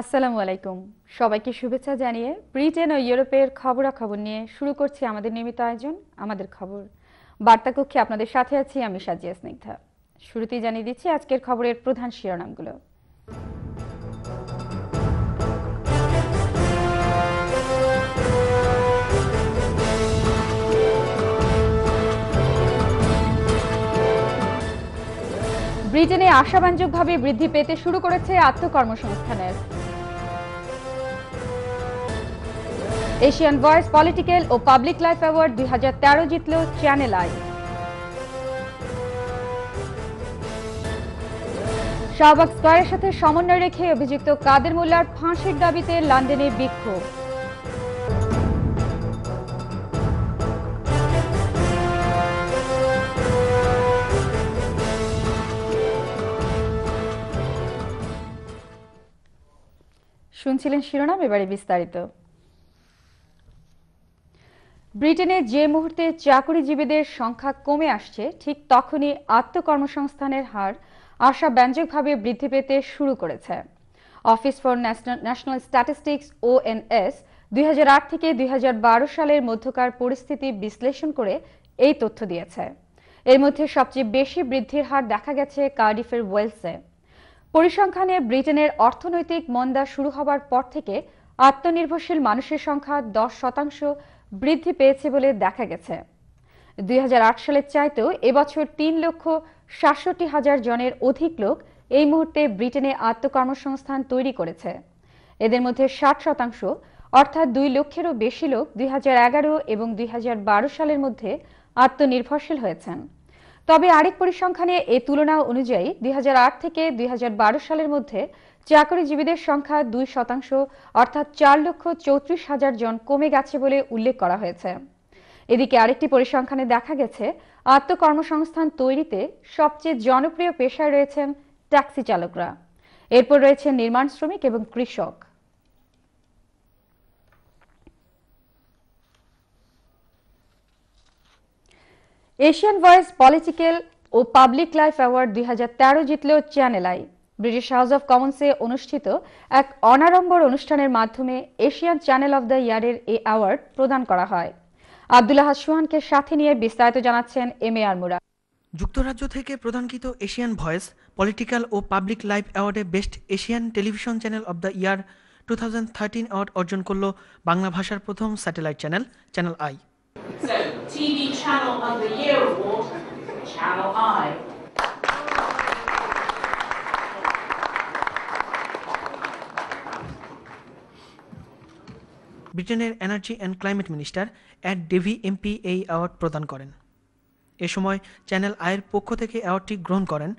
আসসালামু আলাইকুম। সবাইকে শুভেচ্ছা জানিয়ে ব্রিটেন ও ইউরোপের খবরাখবর নিয়ে শুরু করছি আমাদের নিয়মিত আয়োজন, আমাদের খবর। বার্তা কক্ষে আপনাদের সাথে আছি আমি সাজিয়া স্নিগ্ধা। শুরুতেই জানিয়ে দিচ্ছি আজকের খবরের প্রধান শিরোনামগুলো। ব্রিটেনে আশাব্যঞ্জকভাবে বৃদ্ধি পেতে শুরু করেছে আত্মকর্মসংস্থানের। এশিয়ান ভয়েস পলিটিক্যাল ও পাবলিক লাইফ অ্যাওয়ার্ড দুই জিতল চ্যানেল আই শাহবাগ স্কয়ারের সাথে সমন্বয় রেখে অভিযুক্ত কাদের মোল্লার ফাঁসির দাবিতে লন্ডনে বিক্ষোভ। শুনছিলেন শিরোনাম, এবারে বিস্তারিত। ব্রিটেনে যে মুহূর্তে চাকরিজীবীদের সংখ্যা কমে আসছে, ঠিক তখনই আত্মকর্মসংস্থানের হার আশাব্যঞ্জকভাবে বৃদ্ধি পেতে শুরু করেছে। Office for national statistics ONS দুই থেকে দুই সালের মধ্যকার পরিস্থিতি বিশ্লেষণ করে এই তথ্য দিয়েছে। এর মধ্যে সবচেয়ে বেশি বৃদ্ধির হার দেখা গেছে কার্ডিফের ওয়েলসে। পরিসংখ্যানে ব্রিটেনের অর্থনৈতিক মন্দা শুরু হবার পর থেকে আত্মনির্ভরশীল মানুষের সংখ্যা দশ শতাংশ বৃদ্ধি পেয়েছে বলে দেখা গেছে। দুই সালের চাইতেও এবছর তিন লক্ষ সাতষট্টি হাজার জনের অধিক লোক এই মুহূর্তে ব্রিটেনে আত্মকর্মসংস্থান তৈরি করেছে। এদের মধ্যে ষাট শতাংশ, অর্থাৎ দুই লক্ষেরও বেশি লোক দুই হাজার এগারো এবং দুই হাজার বারো সালের মধ্যে আত্মনির্ভরশীল হয়েছেন। তবে আরেক পরিসংখ্যানে এ তুলনা অনুযায়ী দুই হাজার আট থেকে দুই হাজার বারো সালের মধ্যে চাকরিজীবীদের সংখ্যা দুই শতাংশ, অর্থাৎ চার লক্ষ চৌত্রিশ হাজার জন কমে গেছে বলে উল্লেখ করা হয়েছে। এদিকে আরেকটি পরিসংখ্যানে দেখা গেছে, আত্মকর্মসংস্থান তৈরিতে সবচেয়ে জনপ্রিয় পেশায় রয়েছেন ট্যাক্সি চালকরা। এরপর রয়েছে নির্মাণ শ্রমিক এবং কৃষক। এশিয়ান ভয়েস পলিটিক্যাল ও পাবলিক লাইফ অ্যাওয়ার্ড দুই জিতল channel I. British house of কমন্সে অনুষ্ঠিত এক অনাড়ম্বর অনুষ্ঠানের মাধ্যমে এশিয়ান চ্যানেল অব দ্য ইয়ারের এ অ্যাওয়ার্ড প্রদান করা হয়। আব্দুল্লাহ সোহানকে সাথে নিয়ে বিস্তারিত জানাচ্ছেন এম এ আর মুরা যুক্তরাজ্য থেকে প্রদানকৃত এশিয়ান ভয়েস পলিটিক্যাল ও public life অ্যাওয়ার্ডে best Asian television channel of the year two thousand thirteen award অর্জন করল বাংলা ভাষার প্রথম স্যাটেলাইট চ্যানেল চ্যানেল আই। ব্রিটেনের energy and climate minister Ed Davey MP এই অ্যাওয়ার্ড প্রদান করেন। এ সময় চ্যানেল আয়ের পক্ষ থেকে অ্যাওয়ার্ডটি গ্রহণ করেন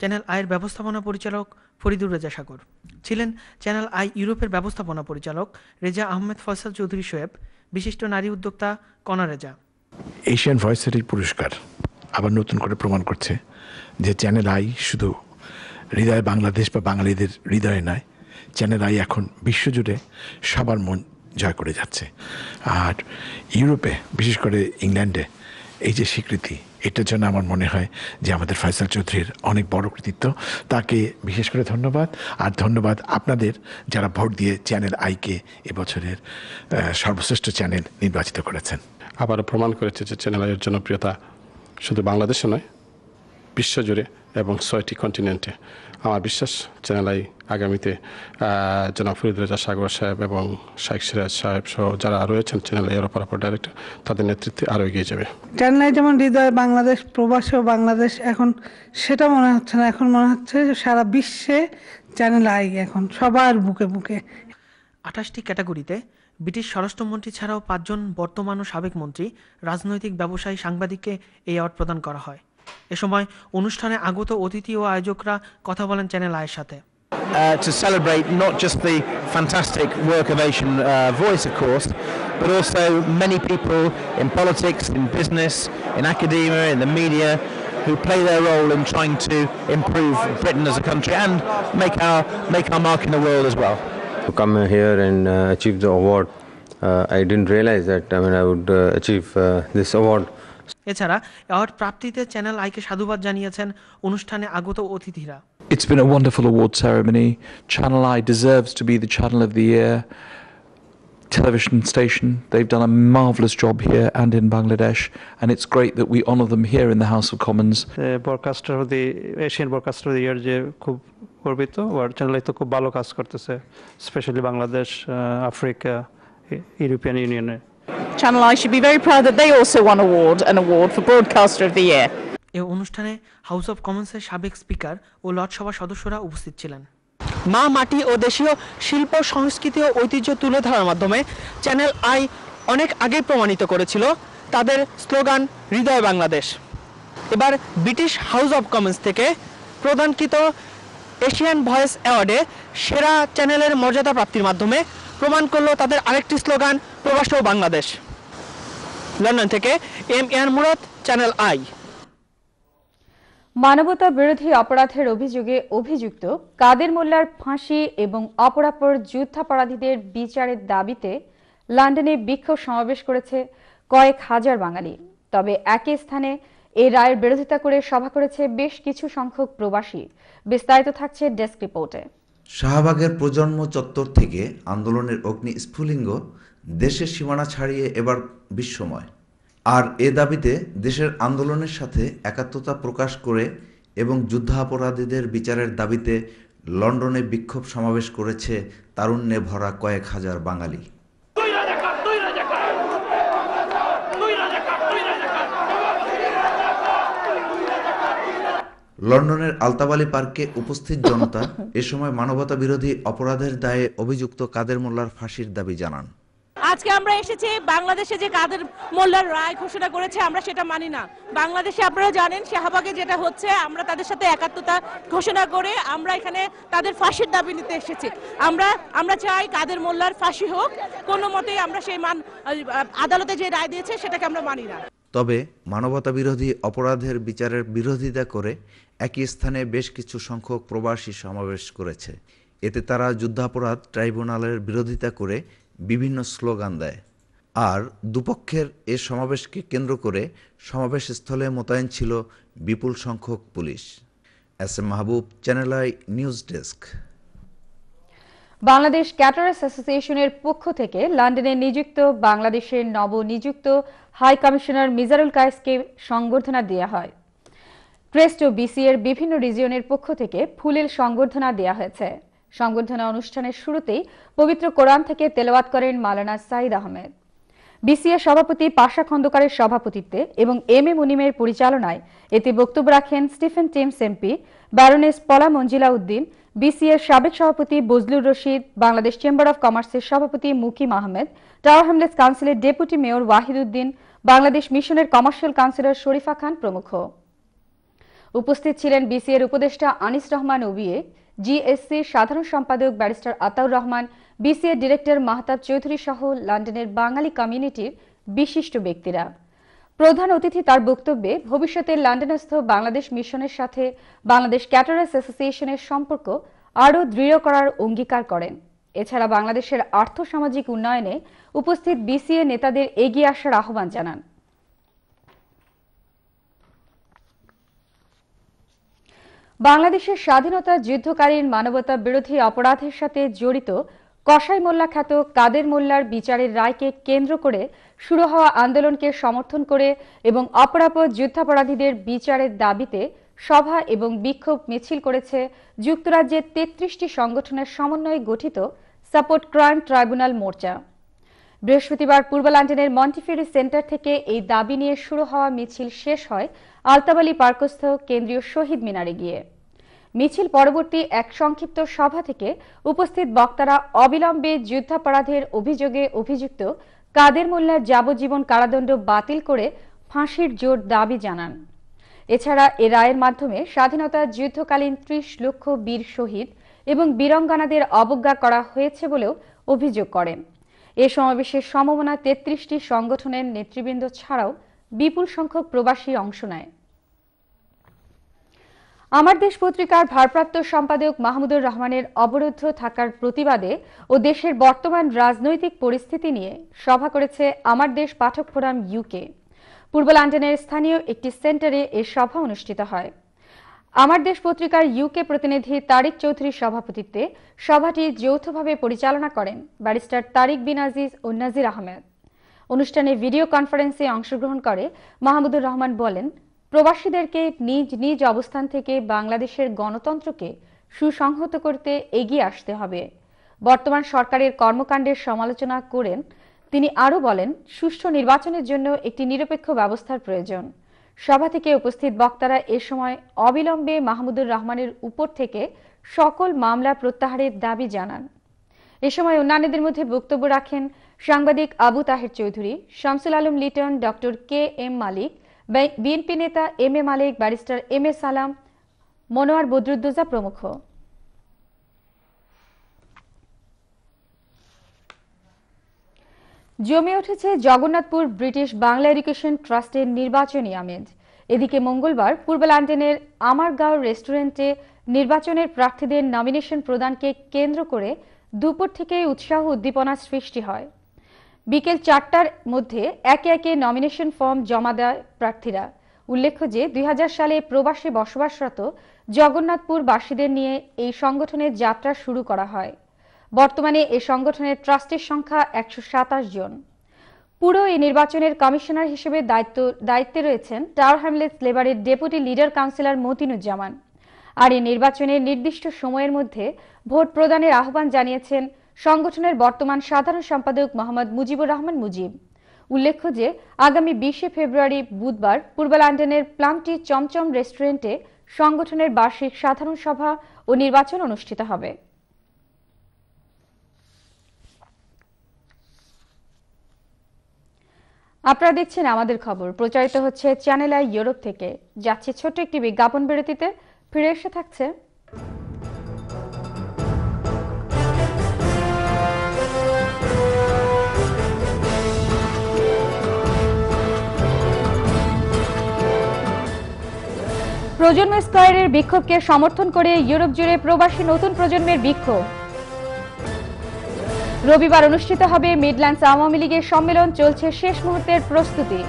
চ্যানেল আয়ের ব্যবস্থাপনা পরিচালক ফরিদুর রেজা সাগর। ছিলেন চ্যানেল আই ইউরোপের ব্যবস্থাপনা পরিচালক রেজা আহমেদ ফয়সাল চৌধুরী শোয়েব বিশিষ্ট নারী উদ্যোক্তা কনা রেজা। এশিয়ান ভয়েসের এই পুরস্কার আবার নতুন করে প্রমাণ করছে যে চ্যানেল আই শুধু হৃদয় বাংলাদেশ বা বাঙালিদের হৃদয়ে নয় চ্যানেল আই এখন বিশ্বজুড়ে সবার মন জয় করে যাচ্ছে। আর ইউরোপে, বিশেষ করে ইংল্যান্ডে, এই যে স্বীকৃতি, এটার জন্য আমার মনে হয় যে আমাদের ফয়সাল চৌধুরীর অনেক বড় কৃতিত্ব। তাকে বিশেষ করে ধন্যবাদ। আর ধন্যবাদ আপনাদের যারা ভোট দিয়ে চ্যানেল আইকে এবছরের সর্বশ্রেষ্ঠ চ্যানেল নির্বাচিত করেছেন। আবারও প্রমাণ করেছে যে চ্যানেল আইয়ের জনপ্রিয়তা শুধু বাংলাদেশে নয় বিশ্বজুড়ে এবং ছয়টি কন্টিনেন্টে আমার বিশ্বাস চ্যানেল আই আগামীতে জনাব ফরিদ রেজা সাগর সাহেব এবং শাইখ সিরাজ সাহেব সহ যারা রয়েছেন চ্যানেল আইয়ের অপরাপর ডাইরেক্টর তাদের নেতৃত্বে আরও এগিয়ে যাবে। চেন্নাই যেমন হৃদয় বাংলাদেশ প্রবাসী ও বাংলাদেশ এখন সেটা মনে হচ্ছে না। এখন মনে হচ্ছে যে সারা বিশ্বে চ্যানেল আই এখন সবার বুকে বুকে। আঠাশটি ক্যাটাগরিতে ব্রিটিশ স্বরাষ্ট্রমন্ত্রী ছাড়াও পাঁচজন বর্তমান ও সাবেক মন্ত্রী রাজনৈতিক ব্যবসায়ী সাংবাদিককে এই অ্যাওয়ার্ড প্রদান করা হয়। এ সময় অনুষ্ঠানে আগত অতিথি ও আয়োজকরা কথা বলেন চ্যানেল আয়ের সাথে uh, to celebrate not just the fantastic work of Asian uh, Voice, of course, but also many people in politics, in business, in academia, in the media, who play their role in trying to improve Britain as a country and make our make our mark in the world as well. to come here and uh, achieve the award. Uh, I didn't realize that I mean I would uh, achieve uh, this award. এছাড়া award প্রাপ্তিতে channel আইকে সাধুবাদ জানিয়েছেন অনুষ্ঠানে আগত অতিথিরা It's been a wonderful award ceremony. Channel I deserves to be the channel of the year television station. They've done a marvellous job here and in Bangladesh, and it's great that we honour them here in the House of Commons. Broadcaster of the Asian broadcaster of the year যে খুব গর্বিত ওর channel তো খুব ভালো কাজ করতেছে specially Bangladesh Africa European ইউনিয়নে Channel I should be very proud that they also won award an award for Broadcaster of the Year. এ অনুষ্ঠানে হাউস অব কমন্সের সাবেক স্পিকার ও লটসভা সদস্যরা উপস্থিত ছিলেন। মা মাটি ও দেশীয় শিল্প সংস্কৃতি ও ঐতিহ্য তুলে ধরার মাধ্যমে চ্যানেল আই অনেক আগেই প্রমাণিত করেছিল তাদের স্লোগান হৃদয় বাংলাদেশ এবার ব্রিটিশ হাউস অব কমন্স থেকে প্রদানকৃত এশিয়ান ভয়েস অ্যাওয়ার্ডে সেরা চ্যানেলের মর্যাদা প্রাপ্তির মাধ্যমে প্রমাণ করল তাদের আরেকটি স্লোগান প্রবাস ও বাংলাদেশ লন্ডন থেকে এম ইয়ান মুরাদ চ্যানেল আই। মানবতা বিরোধী অপরাধের অভিযোগে অভিযুক্ত কাদের মোল্লার ফাঁসি এবং অপরাপর যুদ্ধাপরাধীদের বিচারের দাবিতে লন্ডনে বিক্ষোভ সমাবেশ করেছে কয়েক হাজার বাঙালি। তবে একই স্থানে এই রায়ের বিরোধিতা করে সভা করেছে বেশ কিছু সংখ্যক প্রবাসী। বিস্তারিত থাকছে ডেস্ক রিপোর্টে। শাহবাগের প্রজন্ম চত্বর থেকে আন্দোলনের অগ্নি স্ফুলিঙ্গ দেশের সীমানা ছাড়িয়ে এবার বিশ্বময়। আর এ দাবিতে দেশের আন্দোলনের সাথে একাত্মতা প্রকাশ করে এবং যুদ্ধাপরাধীদের বিচারের দাবিতে লন্ডনে বিক্ষোভ সমাবেশ করেছে তারুণ্যে ভরা কয়েক হাজার বাঙালি। লন্ডনের আলতাবালি পার্কে উপস্থিত জনতা এ সময় মানবতা বিরোধী অপরাধের দায়ে অভিযুক্ত কাদের মোল্লার ফাঁসির দাবি জানান। আজকে আমরা এসেছি বাংলাদেশে যে কাদের মোল্লার রায় ঘোষণা করেছে, আমরা সেটা মানি না। বাংলাদেশে আপনারা জানেন, শাহবাগে যেটা হচ্ছে, আমরা তাদের সাথে একাত্মতা ঘোষণা করে আমরা এখানে তাদের ফাঁসির দাবি নিতে এসেছি। আমরা আমরা চাই কাদের মোল্লার ফাঁসি হোক, কোনো মতেই আমরা সেই মান, আদালতে যে রায় দিয়েছে, সেটাকে আমরা মানি না। তবে মানবতা বিরোধী অপরাধের বিচারের বিরোধিতা করে একই স্থানে বেশ কিছু সংখ্যক প্রবাসী সমাবেশ করেছে। এতে তারা যুদ্ধাপরাধ ট্রাইব্যুনালের বিরোধিতা করে বিভিন্ন স্লোগান দেয়। আর দুপক্ষের এ সমাবেশকে কেন্দ্র করে সমাবেশস্থলে মোতায়েন ছিল বিপুল সংখ্যক police. S M Mahbub channel I news desk Bangladesh caterers অ্যাসোসিয়েশনের পক্ষ থেকে লন্ডনে নিযুক্ত বাংলাদেশের নবনিযুক্ত হাই কমিশনার মিজারুল কায়েসকে সংবর্ধনা দেওয়া হয়। ক্রেস্ট ও বিসি এর বিভিন্ন রিজিয়নের পক্ষ থেকে ফুলের সংবর্ধনা দেওয়া হয়েছে। সংবর্ধনা অনুষ্ঠানের শুরুতেই পবিত্র কোরআন থেকে তেলাওয়াত করেন মালানা সাইদ আহমেদ। বিসিএ সভাপতি পাশা খন্দকারের সভাপতিত্বে এবং এম এ মুনিমের পরিচালনায় এতে বক্তব্য রাখেন স্টিফেন টিমস এমপি ব্যারোনেস পলা মঞ্জিলা উদ্দিন বিসিএর সাবেক সভাপতি বজলুর রশিদ, বাংলাদেশ চেম্বার অব কমার্সের সভাপতি মুকিম আহমেদ, টাওয়ার হ্যামলেটস কাউন্সিলের ডেপুটি মেয়র ওয়াহিদ উদ্দিন বাংলাদেশ মিশনের কমার্শিয়াল কাউন্সিলর শরীফা খান প্রমুখ। উপস্থিত ছিলেন বিসিএর উপদেষ্টা আনিস রহমান ওবিএ জিএসসির সাধারণ সম্পাদক barrister Ataur Rahman BCA director Mahtab Chowdhury সহ লন্ডনের বাঙালি কমিউনিটির বিশিষ্ট ব্যক্তিরা। প্রধান অতিথি তার বক্তব্যে, ভবিষ্যতে লন্ডনস্থ বাংলাদেশ মিশনের সাথে বাংলাদেশ ক্যাটারার্স অ্যাসোসিয়েশনের সম্পর্ক আরও দৃঢ় করার অঙ্গীকার করেন। এছাড়া বাংলাদেশের আর্থসামাজিক উন্নয়নে উপস্থিত বিসিএ নেতাদের এগিয়ে আসার আহ্বান জানান। বাংলাদেশের স্বাধীনতা যুদ্ধকালীন মানবতা বিরোধী অপরাধের সাথে জড়িত কসাই মোল্লা খ্যাত কাদের মোল্লার বিচারের রায়কে কেন্দ্র করে শুরু হওয়া আন্দোলনকে সমর্থন করে এবং অপরাপর যুদ্ধাপরাধীদের বিচারের দাবিতে সভা এবং বিক্ষোভ মিছিল করেছে যুক্তরাজ্যের তেত্রিশটি সংগঠনের সমন্বয়ে গঠিত সাপোর্ট ক্রাইম ট্রাইব্যুনাল মোর্চা। বৃহস্পতিবার পূর্ব লন্ডনের মন্টিফেরি সেন্টার থেকে এই দাবি নিয়ে শুরু হওয়া মিছিল শেষ হয় আলতাবালি পার্কস্থ কেন্দ্রীয় শহীদ মিনারে গিয়ে। মিছিল পরবর্তী এক সংক্ষিপ্ত সভা থেকে উপস্থিত বক্তারা অবিলম্বে যুদ্ধাপরাধের অভিযোগে অভিযুক্ত কাদের মোল্লার যাবজ্জীবন কারাদণ্ড বাতিল করে ফাঁসির জোর দাবি জানান। এছাড়া এ রায়ের মাধ্যমে স্বাধীনতা যুদ্ধকালীন ত্রিশ লক্ষ বীর শহীদ এবং বীরঙ্গনাদের অবজ্ঞা করা হয়েছে বলেও অভিযোগ করেন। এ সমাবেশে সমমনা তেত্রিশটি সংগঠনের নেতৃবৃন্দ ছাড়াও বিপুল সংখ্যক প্রবাসী অংশ নেয়। আমার দেশ পত্রিকার ভারপ্রাপ্ত সম্পাদক মাহমুদুর রহমানের অবরুদ্ধ থাকার প্রতিবাদে ও দেশের বর্তমান রাজনৈতিক পরিস্থিতি নিয়ে সভা করেছে আমার দেশ পাঠক ফোরাম ইউকে। পূর্ব লন্ডনের স্থানীয় একটি সেন্টারে এ সভা অনুষ্ঠিত হয়। আমার দেশ পত্রিকার ইউকে প্রতিনিধি তারিক চৌধুরীর সভাপতিত্বে সভাটি যৌথভাবে পরিচালনা করেন ব্যারিস্টার তারিক বিন আজিজ ও নাজির আহমেদ। অনুষ্ঠানে ভিডিও কনফারেন্সে অংশগ্রহণ করে মাহমুদুর রহমান বলেন প্রবাসীদেরকে নিজ নিজ অবস্থান থেকে বাংলাদেশের গণতন্ত্রকে সুসংহত করতে এগিয়ে আসতে হবে। বর্তমান সরকারের কর্মকাণ্ডের সমালোচনা করেন, তিনি আরও বলেন, সুষ্ঠু নির্বাচনের জন্য একটি নিরপেক্ষ ব্যবস্থার প্রয়োজন। সভা থেকে উপস্থিত বক্তারা এ সময় অবিলম্বে মাহমুদুর রহমানের উপর থেকে সকল মামলা প্রত্যাহারের দাবি জানান। এ সময় অন্যান্যদের মধ্যে বক্তব্য রাখেন সাংবাদিক Abu Taher Chowdhury, Shamsul Alam Liton, doctor K M Malik BNP নেতা M A Malik, barrister M A Salam, Monowar Badruddoza প্রমুখ। জমে উঠেছে জগন্নাথপুর ব্রিটিশ বাংলা এডুকেশন ট্রাস্টের নির্বাচনী আমেজ। এদিকে মঙ্গলবার পূর্ব লন্ডনের আমারগাঁও রেস্টুরেন্টে নির্বাচনের প্রার্থীদের নমিনেশন প্রদানকে কেন্দ্র করে দুপুর থেকে উৎসাহ উদ্দীপনা সৃষ্টি হয়। বিকেল চারটার মধ্যে একে একে নমিনেশন ফর্ম জমা দেয় প্রার্থীরা উল্লেখ্য যে দুই হাজার সালে প্রবাসে বসবাসরত জগন্নাথপুর বাসীদের নিয়ে এই সংগঠনের যাত্রা শুরু করা হয়। বর্তমানে এ সংগঠনের ট্রাস্টের সংখ্যা একশো সাতাশ জন। পুরো এই নির্বাচনের কমিশনার হিসেবে দায়িত্ব, দায়িত্বে রয়েছেন টাওয়ার হ্যামলেটস লেবারের ডেপুটি লিডার কাউন্সিলর মতিনুজ্জামান। আর এই নির্বাচনের নির্দিষ্ট সময়ের মধ্যে ভোট প্রদানের আহ্বান জানিয়েছেন সংগঠনের বর্তমান সাধারণ সম্পাদক মোহাম্মদ মুজিবুর রহমান মুজিব। উল্লেখ্য যে, আগামী বিশে ফেব্রুয়ারি বুধবার পূর্ব লন্ডনের প্লামটি চমচম রেস্টুরেন্টে সংগঠনের বার্ষিক সাধারণ সভা ও নির্বাচন অনুষ্ঠিত হবে। আপনারা দেখছেন আমাদের খবর। প্রচারিত হচ্ছে চ্যানেল আই ইউরোপ থেকে। যাচ্ছে ছোট্ট একটি বিজ্ঞাপন বিরতিতে। ফিরে এসে থাকছে প্রজন্ম স্কয়ারের বিক্ষোভকে সমর্থন করে ইউরোপ জুড়ে প্রবাসী নতুন প্রজন্মের বিক্ষোভ। রবিবার অনুষ্ঠিত হবে মিডল্যান্ডস আওয়ামী লীগের সম্মেলন, চলছে শেষ মুহূর্তের প্রস্তুতি।